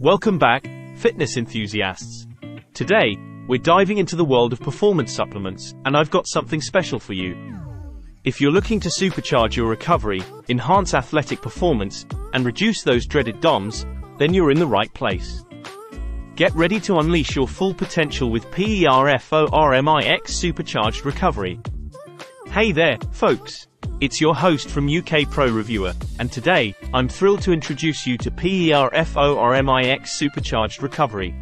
Welcome back, fitness enthusiasts. Today, we're diving into the world of performance supplements, and I've got something special for you. If you're looking to supercharge your recovery, enhance athletic performance, and reduce those dreaded DOMs, then you're in the right place. Get ready to unleash your full potential with PERFORMIX Supercharged Recovery. Hey there, folks. It's your host from UK Pro Reviewer, and today, I'm thrilled to introduce you to PERFORMIX Supercharged Recovery.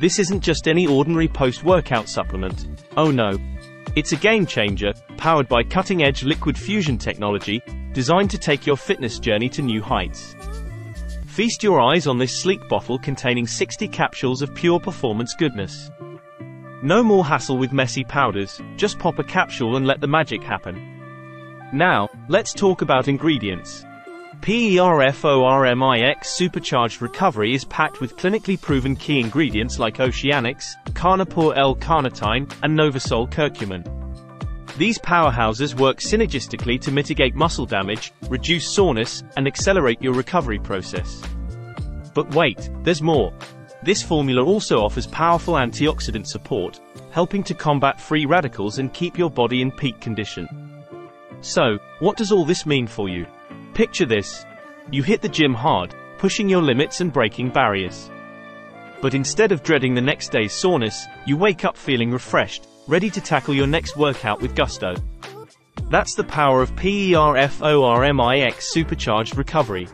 This isn't just any ordinary post-workout supplement. Oh no. It's a game changer, powered by cutting-edge liquid fusion technology, designed to take your fitness journey to new heights. Feast your eyes on this sleek bottle containing 60 capsules of pure performance goodness. No more hassle with messy powders, just pop a capsule and let the magic happen. Now, let's talk about ingredients. PERFORMIX Supercharged Recovery is packed with clinically proven key ingredients like Oceanix, Carnipure L-carnitine, and Novasol curcumin. These powerhouses work synergistically to mitigate muscle damage, reduce soreness, and accelerate your recovery process. But wait, there's more. This formula also offers powerful antioxidant support, helping to combat free radicals and keep your body in peak condition. So, what does all this mean for you? Picture this. You hit the gym hard, pushing your limits and breaking barriers. But instead of dreading the next day's soreness, you wake up feeling refreshed, ready to tackle your next workout with gusto. That's the power of PERFORMIX Supercharged Recovery.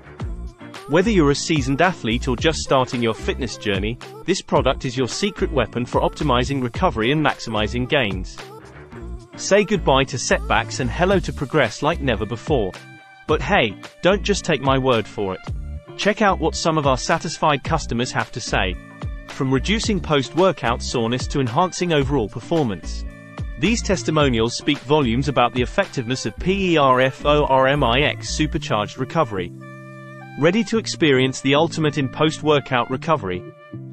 Whether you're a seasoned athlete or just starting your fitness journey, this product is your secret weapon for optimizing recovery and maximizing gains. Say goodbye to setbacks and hello to progress like never before. But hey, don't just take my word for it. Check out what some of our satisfied customers have to say. From reducing post-workout soreness to enhancing overall performance. These testimonials speak volumes about the effectiveness of PERFORMIX supercharged recovery. Ready to experience the ultimate in post-workout recovery?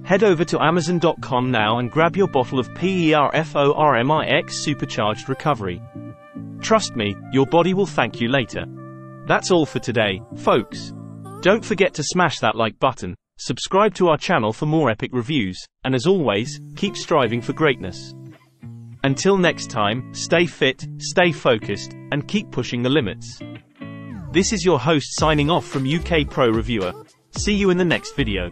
Head over to Amazon.com now and grab your bottle of PERFORMIX Supercharged Recovery. Trust me, your body will thank you later. That's all for today, folks. Don't forget to smash that like button, subscribe to our channel for more epic reviews, and as always, keep striving for greatness. Until next time, stay fit, stay focused, and keep pushing the limits. This is your host signing off from UK Pro Reviewer. See you in the next video.